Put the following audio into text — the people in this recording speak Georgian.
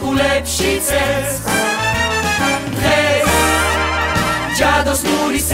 გულებში წელს დღეს ჯადოს მურის